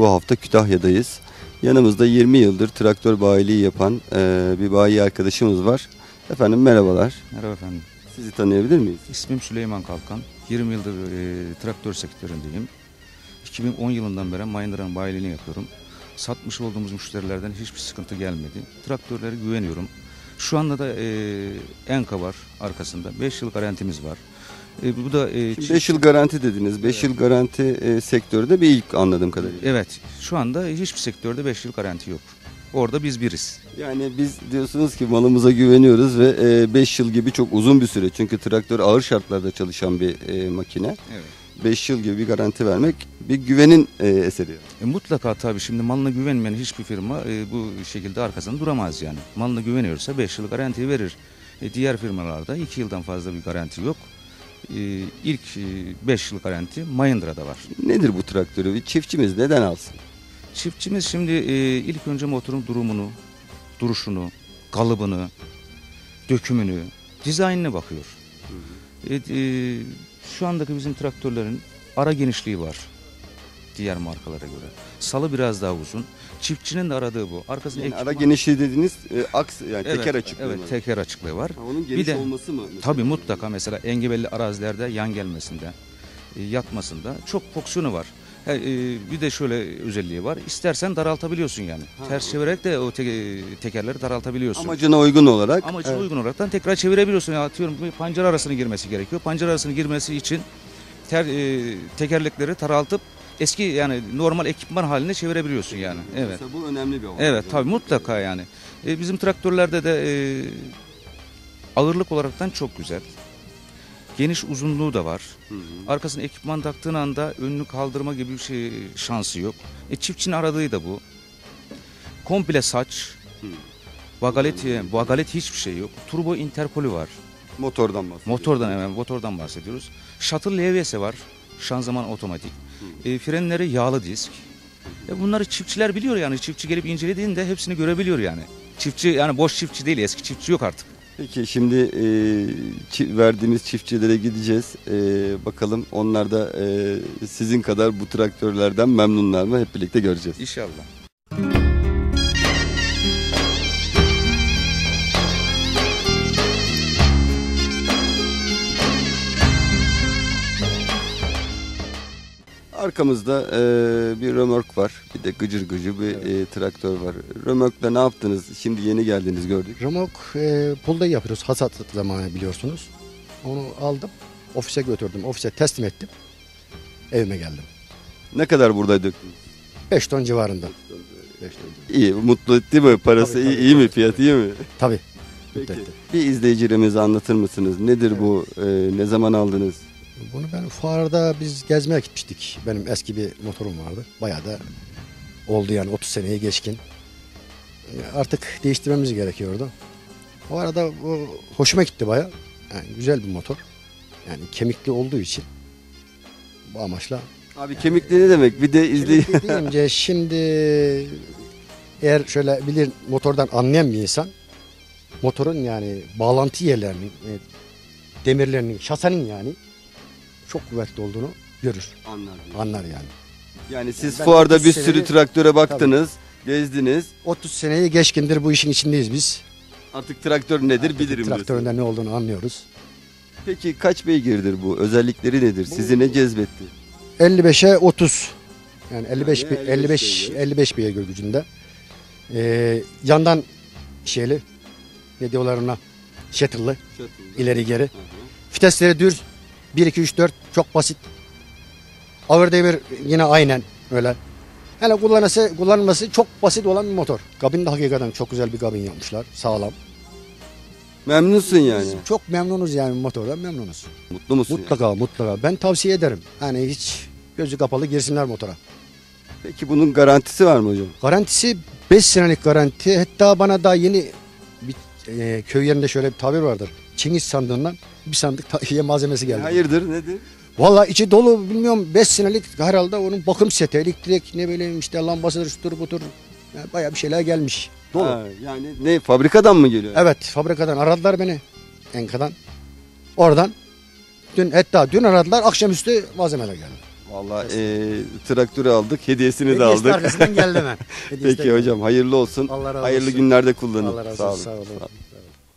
Bu hafta Kütahya'dayız. Yanımızda 20 yıldır traktör bayiliği yapan e, bir bayi arkadaşımız var. Efendim merhabalar. Merhaba efendim. Sizi tanıyabilir miyiz? İsmim Süleyman Kalkan. 20 yıldır e, traktör sektöründeyim. 2010 yılından beri Mahindra'nın bayiliğini yapıyorum. Satmış olduğumuz müşterilerden hiçbir sıkıntı gelmedi. Traktörlere güveniyorum. Şu anda da e, Enka var arkasında. 5 yıl garantimiz var. E, bu da e, 5 yıl garanti dediniz. 5 yıl garanti e, sektörde bir ilk anladığım kadarıyla. Evet. Şu anda hiçbir sektörde 5 yıl garanti yok. Orada biz biriz. Yani biz diyorsunuz ki malımıza güveniyoruz ve 5 yıl gibi çok uzun bir süre. Çünkü traktör ağır şartlarda çalışan bir e, makine. Evet. 5 yıl gibi bir garanti vermek bir güvenin e, eseri. E, mutlaka tabii şimdi malına güvenmeyen hiçbir firma e, bu şekilde arkasında duramaz yani. Malına güveniyorsa 5 yıl garanti verir. E, diğer firmalarda 2 yıldan fazla bir garanti yok. E, ilk 5 yıl garanti Mahindra'da var. Nedir bu traktörü? Çiftçimiz neden alsın? Çiftçimiz şimdi e, ilk önce motorun durumunu, duruşunu, kalıbını, dökümünü, dizaynına bakıyor. E, e, şu andaki bizim traktörlerin ara genişliği var diğer markalara göre. Salı biraz daha uzun. Çiftçinin de aradığı bu. Arkasında Yani ekipman- ara genişliği dediğiniz e, aks yani Evet, teker açıklığı. Evet, teker açıklığı var. Ha, onun geniş de- olması mı? mesela? Tabii mutlaka mesela engebelli arazilerde yan gelmesinde, e, yatmasında çok fonksiyonu var. He, e, bir de şöyle özelliği var. İstersen daraltabiliyorsun yani. Ha, Ters çevirerek de o te- tekerleri daraltabiliyorsun. Amacına uygun olarak. Amacına Evet. uygun olaraktan tekrar çevirebiliyorsun. Ya atıyorum bir pancar arasını girmesi gerekiyor. Pancar arasını girmesi için ter, e, tekerlekleri daraltıp eski yani normal ekipman haline çevirebiliyorsun yani. Evet. Mesela bu önemli bir olay. Evet tabii mutlaka yani. E, bizim traktörlerde de e, ağırlık olaraktan çok güzel. Geniş uzunluğu da var. Hı hı. Arkasına ekipman taktığın anda önünü kaldırma gibi bir şey şansı yok. E, çiftçinin aradığı da bu. Komple saç. Hı. Vagalet, e, vagalet hiçbir şey yok. Turbo interpolü var. Motordan bahsediyoruz. Motordan hemen motordan bahsediyoruz. Shuttle levyesi var. Şanzıman otomatik. E, frenleri yağlı disk. E, bunları çiftçiler biliyor yani. Çiftçi gelip incelediğinde hepsini görebiliyor yani. Çiftçi yani boş çiftçi değil eski çiftçi yok artık. Peki şimdi e, çi- verdiğimiz çiftçilere gideceğiz. E, bakalım onlar da e, sizin kadar bu traktörlerden memnunlar mı? Hep birlikte göreceğiz. İnşallah. Arkamızda e, bir römork var. Bir de gıcır gıcır bir e, traktör var. Römorkla ne yaptınız? Şimdi yeni geldiniz gördük. Remok e, pulda yapıyoruz hasat zamanı biliyorsunuz. Onu aldım ofise götürdüm ofise teslim ettim. Evime geldim. Ne kadar buradaydık? 5 ton civarında. 5 ton. İyi, mutlu etti mi? Parası Tabii, iyi, tabii, iyi mi? Fiyatı iyi mi? Tabii. Peki. Bir izleyicilerimize anlatır mısınız? Nedir bu? E, ne zaman aldınız? Bunu ben fuarda biz gezmeye gitmiştik. Benim eski bir motorum vardı. Bayağı da oldu yani 30 seneyi geçkin. E, Artık değiştirmemiz gerekiyordu. O arada bu hoşuma gitti bayağı. Yani güzel bir motor. Yani kemikli olduğu için bu amaçla Abi kemikli ne demek? Bir de izley Kemikli deyince şimdi eğer şöyle bilir motordan anlayan bir insan motorun yani bağlantı yerlerinin e, demirlerinin şasanın yani çok kuvvetli olduğunu görür. Anlar. Anlar yani. Yani siz Ben fuarda 30 bir sürü senedir- traktöre baktınız, gezdiniz. 30 seneyi geçkindir bu işin içindeyiz biz. Artık traktör nedir bilirim diyorsunuz. Traktöründe ne olduğunu anlıyoruz. Peki kaç beygirdir bu? Özellikleri nedir? Sizi ne cezbetti? 55'e 30. Yani 55 Yani bir 55 55 beygir. 55 beygir gücünde. Ee, yandan şeyli ne diyorlar ona? Shuttle'lı ileri geri. Vitesleri düz. 1 2 3 4 çok basit. Ağır devir yine aynen öyle. Yani kullanması, kullanılması çok basit olan bir motor. Kabin de hakikaten çok güzel bir kabin yapmışlar. Sağlam. Memnunsun yani. Çok memnunuz yani motordan memnunuz. Mutlu musun? Mutlaka mutlaka. Ben tavsiye ederim. Yani hiç gözü kapalı girsinler motora. Peki bunun garantisi var mı hocam? Garantisi 5 senelik garanti. Hatta bana daha yeni e, köy yerinde şöyle bir tabir vardır. Çingiz sandığından bir sandık tahiye malzemesi geldi. Hayırdır nedir? Valla içi dolu bilmiyorum 5 senelik herhalde onun bakım seti, elektrik ne bileyim işte lambasıdır, şudur budur. Yani bayağı bir şeyler gelmiş. Dolu. Ha, yani ne fabrikadan mı geliyor? Evet fabrikadan aradılar beni. Enka'dan. Oradan dün hatta dün aradılar akşamüstü malzemeler geldi. Vallahi e, traktörü aldık, hediyesini de Hediyesi aldık. arkasından geldi hemen. Hediyesi de Peki geldi. hocam hayırlı olsun. Allah razı Hayırlı olsun. günlerde kullanın. Allah razı Sağ olsun. Sağ olun.